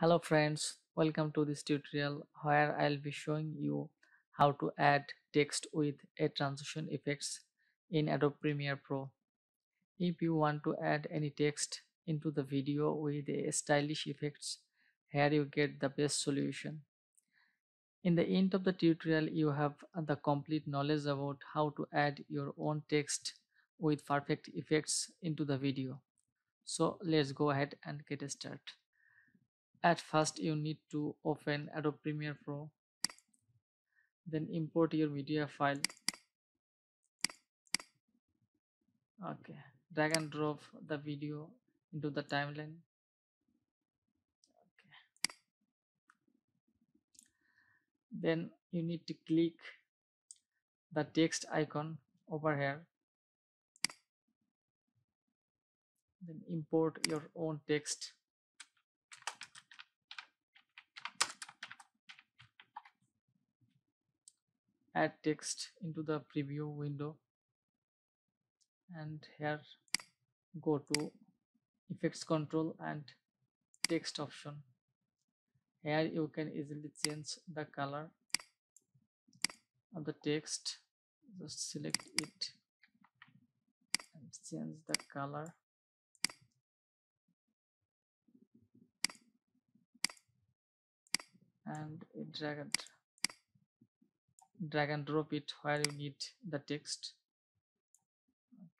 Hello friends, welcome to this tutorial where I'll be showing you how to add text with a transition effects in Adobe Premiere Pro. If you want to add any text into the video with a stylish effects, here you get the best solution. In the end of the tutorial, you have the complete knowledge about how to add your own text with perfect effects into the video. So let's go ahead and get started. At first you need to open Adobe Premiere Pro then import your media file. Okay drag and drop the video into the timeline. Okay. Then you need to click the text icon over here. Then import your own text add text into the preview window and here go to effects control and text option. Here you can easily change the color of the text. Just select it and change the color. And drag and drag and drop it where you need the text.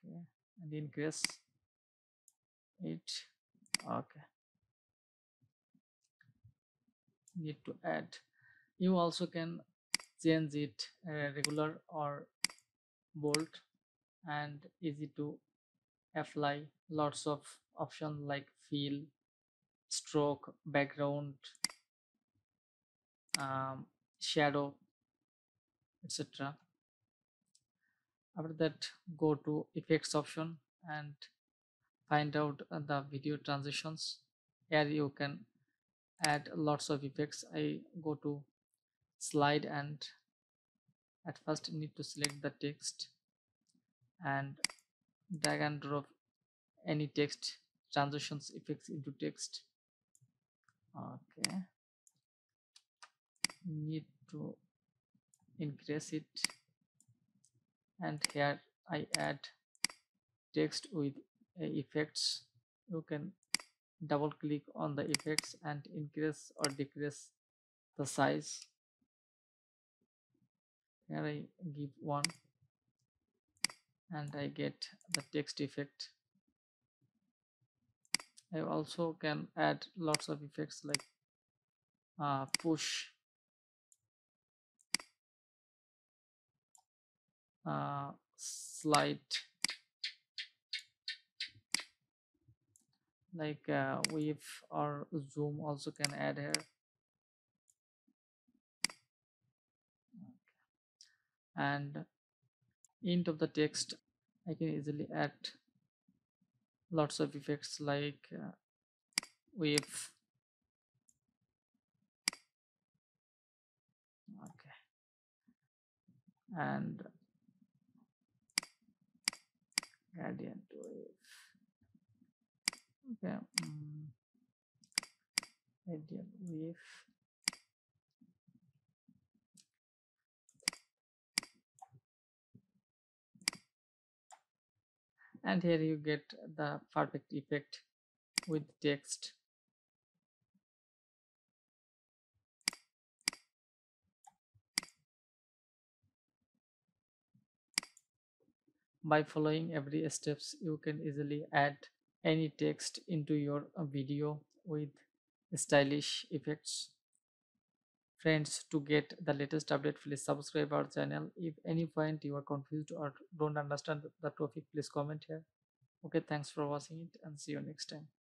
Okay. And increase it. Okay. Need to add. You also can change it uh, regular or bold and easy to apply. Lots of options like fill stroke background um, shadow etc after that go to effects option and find out the video transitions. Here you can add lots of effects. I go to slide and at first need to select the text and drag and drop any text transitions effects into text. Okay. Need to increase it and here I add text with effects. You can double click on the effects and increase or decrease the size. Here I give one and I get the text effect. I also can add lots of effects like uh, push uh, slide like uh, wave or zoom also can add here. And int of the text I can easily add lots of effects like uh, wave. Okay. And gradient wave okay um, gradient wave and here you get the perfect effect with text by following every steps you can easily add any text into your uh, video with stylish effects. Friends to get the latest update please subscribe our channel. If any point you are confused or don't understand the topic please comment here. Okay thanks for watching it and see you next time